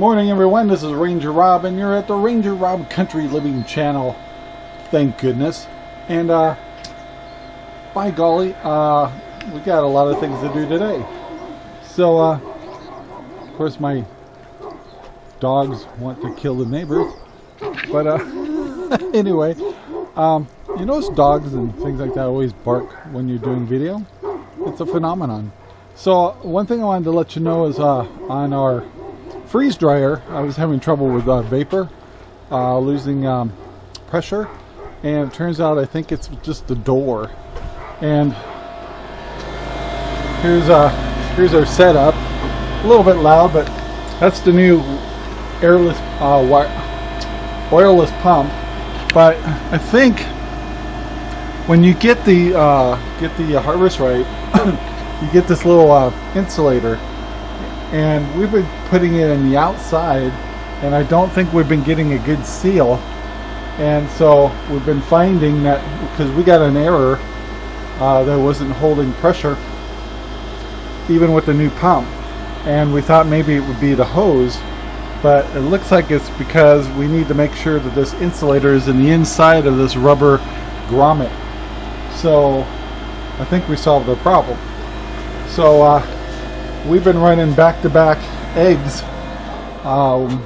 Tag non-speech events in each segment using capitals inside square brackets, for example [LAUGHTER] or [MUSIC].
Morning, everyone. This is Ranger Rob, and you're at the Ranger Rob Country Living channel. Thank goodness. And, uh, by golly, uh, we got a lot of things to do today. So, uh, of course, my dogs want to kill the neighbors. But, uh, [LAUGHS] anyway, um, you notice dogs and things like that always bark when you're doing video? It's a phenomenon. So, one thing I wanted to let you know is, uh, on our freeze dryer, I was having trouble with uh, vapor, uh, losing um, pressure, and it turns out I think it's just the door. And here's uh, here's our setup. A little bit loud, but that's the new airless uh, oilless pump. But I think when you get the uh, get the harvest right, [COUGHS] you get this little uh, insulator and we've been putting it in the outside and I don't think we've been getting a good seal. And so we've been finding that because we got an error uh, that wasn't holding pressure even with the new pump. And we thought maybe it would be the hose but it looks like it's because we need to make sure that this insulator is in the inside of this rubber grommet. So I think we solved the problem. So uh, we've been running back-to-back eggs um,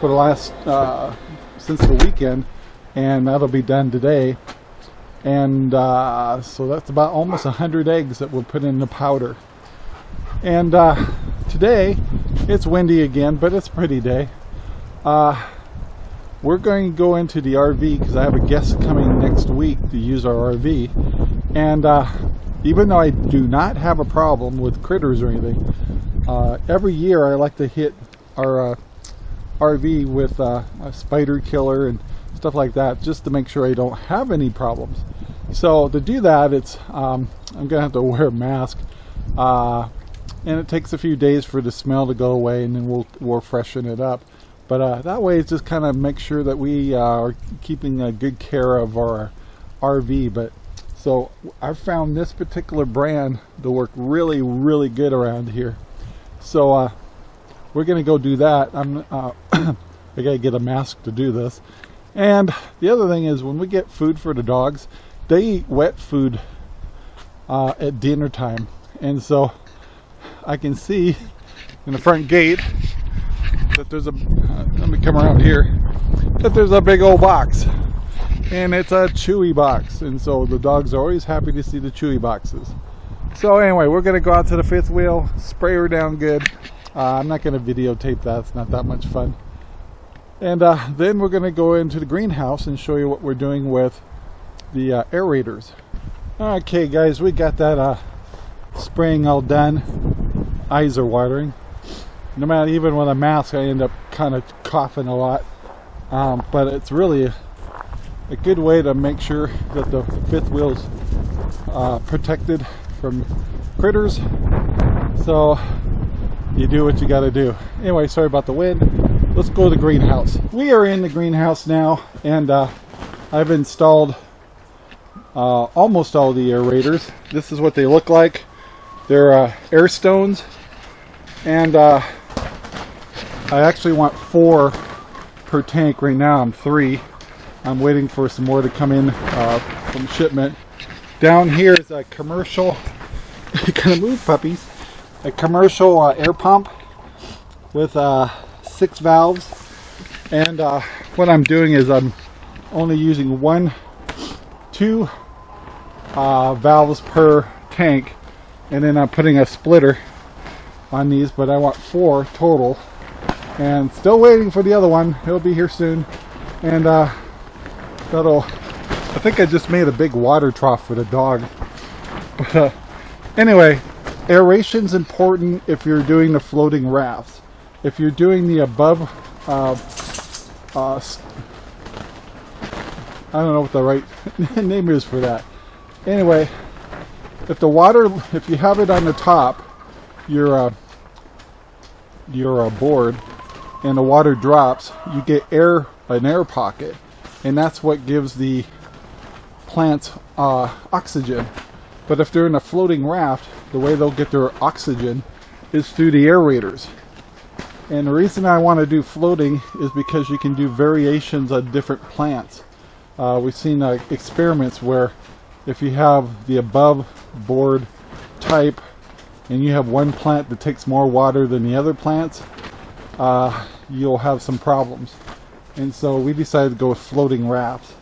for the last uh, since the weekend and that'll be done today. And uh, so that's about almost 100 eggs that we'll put in the powder. And uh, today it's windy again but it's a pretty day. Uh, we're going to go into the RV because I have a guest coming next week to use our RV and uh, even though I do not have a problem with critters or anything, uh, every year I like to hit our uh, RV with uh, a spider killer and stuff like that just to make sure I don't have any problems. So to do that, it's um, I'm gonna have to [LAUGHS] wear a mask, uh, and it takes a few days for the smell to go away, and then we'll we'll freshen it up. But uh, that way, it's just kind of make sure that we uh, are keeping a good care of our RV. But so I've found this particular brand to work really, really good around here. So uh, we're gonna go do that. I'm uh, [CLEARS THROAT] I gotta get a mask to do this. And the other thing is when we get food for the dogs, they eat wet food uh, at dinner time. And so I can see in the front gate that there's a, uh, let me come around here, that there's a big old box and it's a Chewy box and so the dogs are always happy to see the Chewy boxes. So anyway we're going to go out to the fifth wheel spray her down good. Uh, I'm not going to videotape that it's not that much fun. And uh, then we're going to go into the greenhouse and show you what we're doing with the uh, aerators. Okay guys we got that uh, spraying all done. Eyes are watering. No matter even with a mask I end up kind of coughing a lot. Um, but it's really a good way to make sure that the fifth wheel's uh, protected from critters. So you do what you got to do. Anyway, sorry about the wind. Let's go to the greenhouse. We are in the greenhouse now, and uh, I've installed uh, almost all the aerators. This is what they look like. They're uh, air stones, and uh, I actually want four per tank. Right now, I'm three. I'm waiting for some more to come in uh, from shipment. Down here is a commercial, [LAUGHS] gonna move puppies, a commercial uh, air pump with uh, six valves. And uh, what I'm doing is I'm only using one, two uh, valves per tank. And then I'm putting a splitter on these, but I want four total. And still waiting for the other one. He'll be here soon. And uh, I think I just made a big water trough for the dog. But [LAUGHS] uh, anyway aeration's important if you're doing the floating rafts. If you're doing the above uh, uh, I don't know what the right [LAUGHS] name is for that. Anyway if the water if you have it on the top your uh, your board and the water drops you get air an air pocket and that's what gives the plants uh, oxygen. But if they're in a floating raft, the way they'll get their oxygen is through the aerators. And the reason I want to do floating is because you can do variations on different plants. Uh, we've seen uh, experiments where if you have the above board type and you have one plant that takes more water than the other plants, uh, you'll have some problems. And so we decided to go with floating rafts.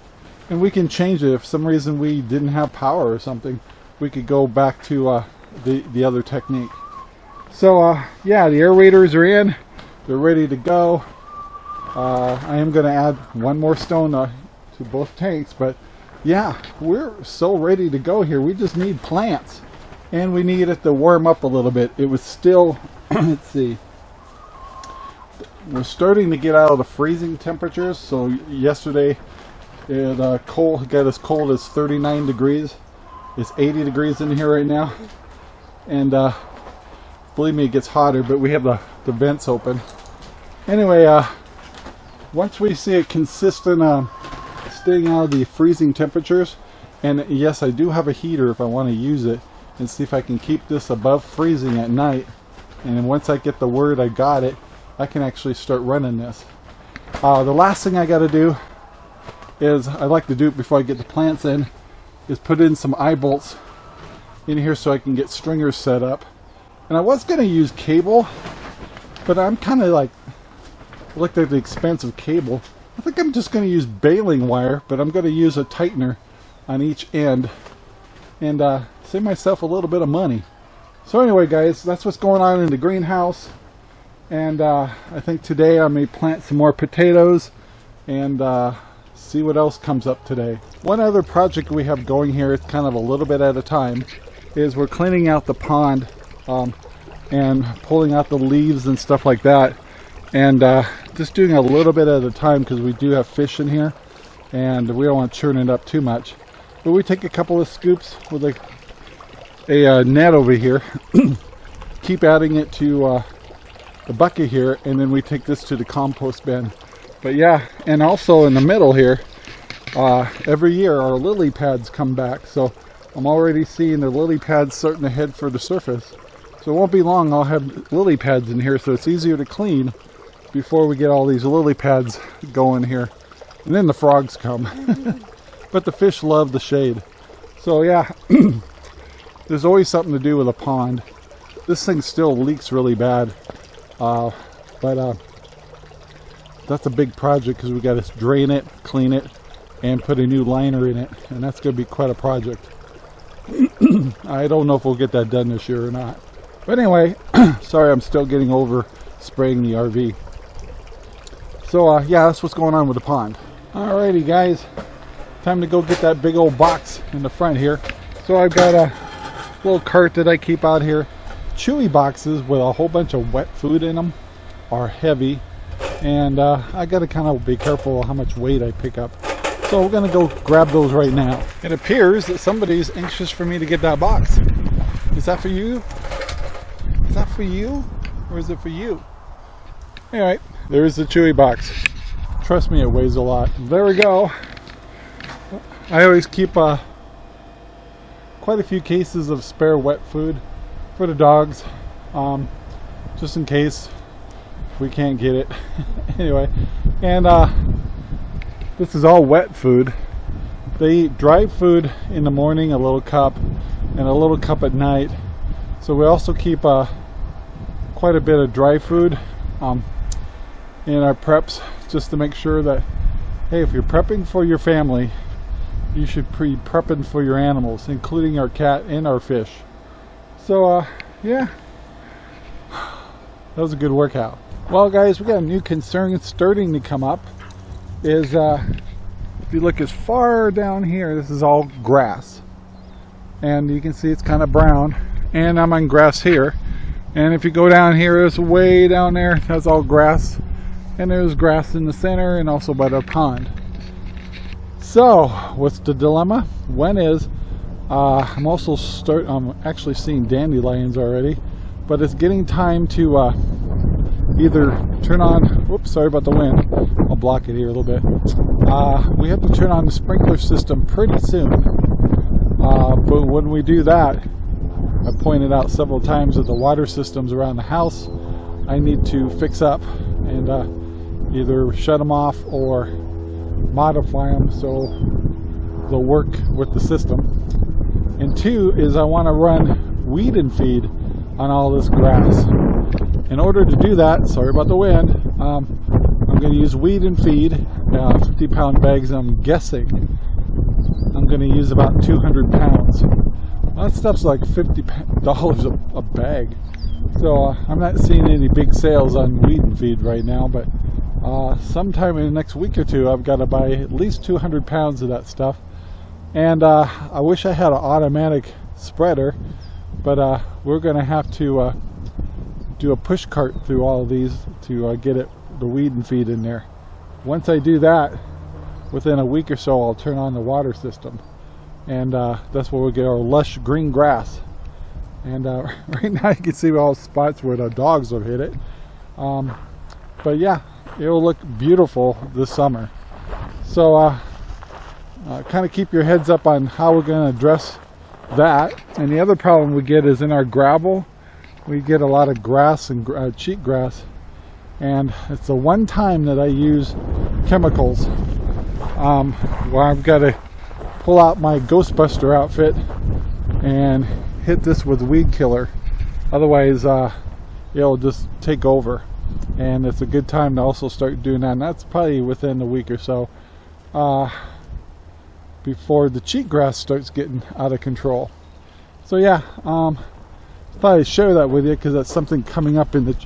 And we can change it if some reason we didn't have power or something. We could go back to uh, the, the other technique. So uh, yeah, the aerators are in. They're ready to go. Uh, I am going to add one more stone uh, to both tanks, but yeah, we're so ready to go here. We just need plants, and we need it to warm up a little bit. It was still, [CLEARS THROAT] let's see, we're starting to get out of the freezing temperatures. So yesterday, it uh, cold got as cold as 39 degrees. It's 80 degrees in here right now, and uh, believe me, it gets hotter. But we have the the vents open. Anyway, uh, once we see it consistent, uh, staying out of the freezing temperatures, and yes, I do have a heater if I want to use it, and see if I can keep this above freezing at night. And once I get the word I got it, I can actually start running this. Uh, the last thing I got to do is, I like to do it before I get the plants in, is put in some eye bolts in here so I can get stringers set up. And I was going to use cable, but I'm kind of like, looked at the expense of cable. I think I'm just going to use baling wire, but I'm going to use a tightener on each end and uh, save myself a little bit of money. So anyway, guys, that's what's going on in the greenhouse. And uh, I think today I may plant some more potatoes and uh, see what else comes up today. One other project we have going here, it's kind of a little bit at a time, is we're cleaning out the pond um, and pulling out the leaves and stuff like that. And uh, just doing a little bit at a time because we do have fish in here and we don't want to churn it up too much. But we take a couple of scoops with a, a uh, net over here. [CLEARS THROAT] Keep adding it to uh, the bucket here and then we take this to the compost bin but yeah and also in the middle here uh, every year our lily pads come back so I'm already seeing the lily pads starting to head for the surface so it won't be long, I'll have lily pads in here so it's easier to clean before we get all these lily pads going here. And then the frogs come. [LAUGHS] but the fish love the shade. So yeah, [CLEARS THROAT] there's always something to do with a pond. This thing still leaks really bad. Uh, but uh, that's a big project because we got to drain it, clean it, and put a new liner in it. And that's going to be quite a project. [CLEARS THROAT] I don't know if we'll get that done this year or not. But anyway, [CLEARS THROAT] sorry I'm still getting over spraying the RV. So uh, yeah, that's what's going on with the pond. Alrighty guys, time to go get that big old box in the front here. So I've got a little cart that I keep out here. Chewy boxes with a whole bunch of wet food in them are heavy and uh, I got to kind of be careful how much weight I pick up. So we're going to go grab those right now. It appears that somebody's anxious for me to get that box. Is that for you? Is that for you? Or is it for you? Alright, there's the Chewy box. Trust me, it weighs a lot. There we go. I always keep uh, quite a few cases of spare wet food for the dogs. Um, just in case we can't get it. [LAUGHS] anyway, and uh, this is all wet food. They eat dry food in the morning, a little cup, and a little cup at night. So we also keep uh, quite a bit of dry food um, in our preps just to make sure that hey if you're prepping for your family you should be prepping for your animals including our cat and our fish so uh, yeah. That was a good workout. Well guys we got a new concern starting to come up is uh, if you look as far down here this is all grass. And you can see it's kind of brown. And I'm on grass here. And if you go down here it's way down there that's all grass. And there's grass in the center and also by the pond. So what's the dilemma? One is uh, I'm also start I'm actually seeing dandelions already but it's getting time to uh, either turn on Oops, sorry about the wind. I'll block it here a little bit. Uh, we have to turn on the sprinkler system pretty soon. Uh, but when we do that I pointed out several times that the water systems around the house I need to fix up and uh, either shut them off or modify them so they'll work with the system. And two is I want to run weed and feed on all this grass. In order to do that, sorry about the wind, um, I'm going to use weed and feed, uh, 50 pound bags. I'm guessing I'm going to use about 200 pounds. That stuff's like $50 a, bag. So uh, I'm not seeing any big sales on weed and feed right now, but uh, sometime in the next week or two, I've got to buy at least 200 pounds of that stuff. And uh, I wish I had an automatic spreader, but uh, we're going to have to uh, do a push cart through all of these to uh, get it the weed and feed in there. Once I do that, within a week or so, I'll turn on the water system. And uh, that's where we get our lush green grass. And uh, [LAUGHS] right now you can see all the spots where the dogs have hit it. Um, but yeah, it'll look beautiful this summer. So uh, kind of keep your heads up on how we're going to address that. And the other problem we get is in our gravel, we get a lot of grass and uh, cheat grass. And it's the one time that I use chemicals um, where I've got to pull out my Ghostbuster outfit and hit this with weed killer. Otherwise, uh, it'll just take over and it's a good time to also start doing that and that's probably within a week or so uh, before the cheatgrass starts getting out of control. So yeah um, thought I'd share that with you because that's something coming up in the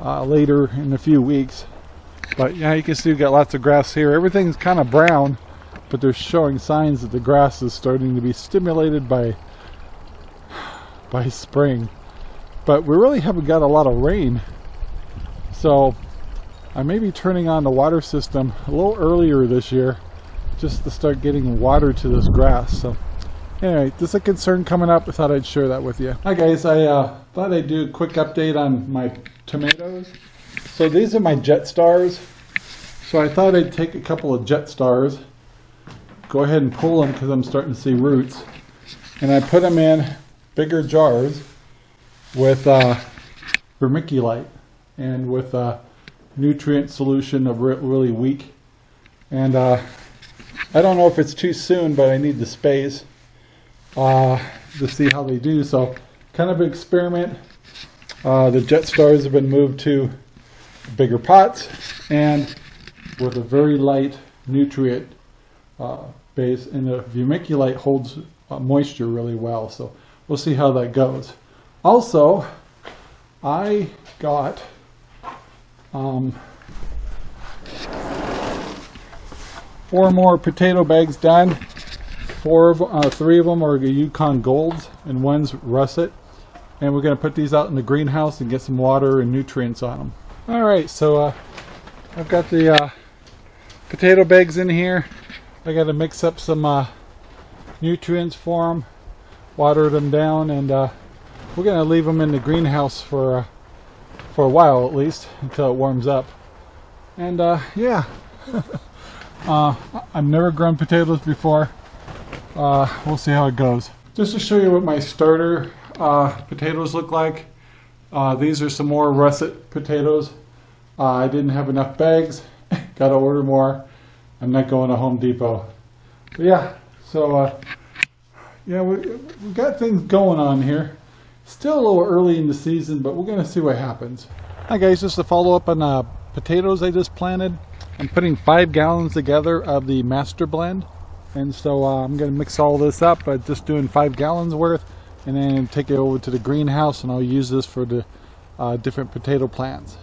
uh, later in a few weeks. But yeah you can see we've got lots of grass here. Everything's kind of brown but they're showing signs that the grass is starting to be stimulated by by spring. But we really haven't got a lot of rain. So I may be turning on the water system a little earlier this year just to start getting water to this grass. So anyway, this is a concern coming up. I thought I'd share that with you. Hi guys, I uh, thought I'd do a quick update on my tomatoes. So these are my jet stars. So I thought I'd take a couple of jet stars, go ahead and pull them because I'm starting to see roots. And I put them in bigger jars with uh, vermiculite and with a nutrient solution of re really weak. And uh, I don't know if it's too soon, but I need the space uh, to see how they do. So kind of an experiment. Uh, the jet stars have been moved to bigger pots and with a very light nutrient uh, base and the vermiculite holds uh, moisture really well. So we'll see how that goes. Also, I got um, four more potato bags done. Four of uh, three of them are Yukon Golds, and one's russet. And we're going to put these out in the greenhouse and get some water and nutrients on them. All right, so uh, I've got the uh, potato bags in here. I got to mix up some uh, nutrients for them, water them down, and uh, we're going to leave them in the greenhouse for uh, for a while at least until it warms up. And yeah, [LAUGHS] uh, I've never grown potatoes before. Uh, we'll see how it goes. Just to show you what my starter uh, potatoes look like. Uh, these are some more russet potatoes. Uh, I didn't have enough bags. [LAUGHS] Got to order more. I'm not going to Home Depot. But yeah, so yeah, we, we got things going on here. Still a little early in the season, but we're going to see what happens. Hi guys, just to follow up on uh, potatoes I just planted. I'm putting five gallons together of the master blend. And so uh, I'm going to mix all this up, uh, just doing five gallons worth. And then take it over to the greenhouse and I'll use this for the uh, different potato plants.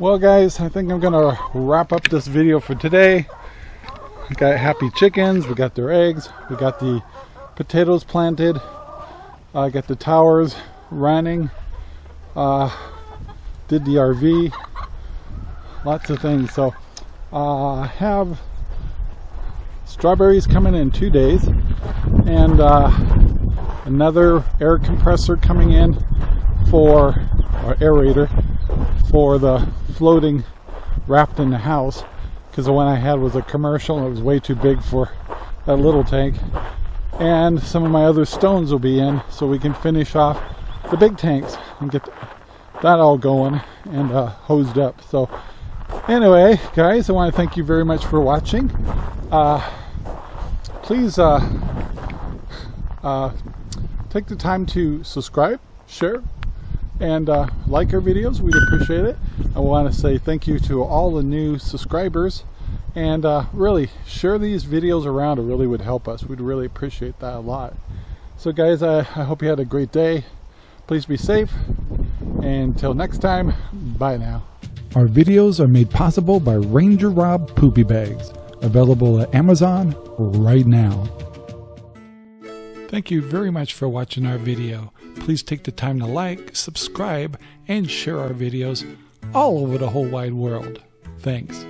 Well guys, I think I'm gonna wrap up this video for today. We got happy chickens, we got their eggs, we got the potatoes planted, I got the towers running, uh, did the RV, lots of things. So uh, I have strawberries coming in two days and uh, another air compressor coming in for our aerator for the floating raft in the house because the one I had was a commercial and it was way too big for that little tank. And some of my other stones will be in so we can finish off the big tanks and get that all going and uh, hosed up. So anyway, guys, I want to thank you very much for watching. Uh, please uh, uh, take the time to subscribe, share, and uh, like our videos. We'd appreciate it. I want to say thank you to all the new subscribers and uh, really share these videos around. It really would help us. We'd really appreciate that a lot. So guys, I, I hope you had a great day. Please be safe. And until next time, bye now. Our videos are made possible by Ranger Rob Poopy Bags, available at Amazon right now. Thank you very much for watching our video. Please take the time to like, subscribe, and share our videos all over the whole wide world. Thanks.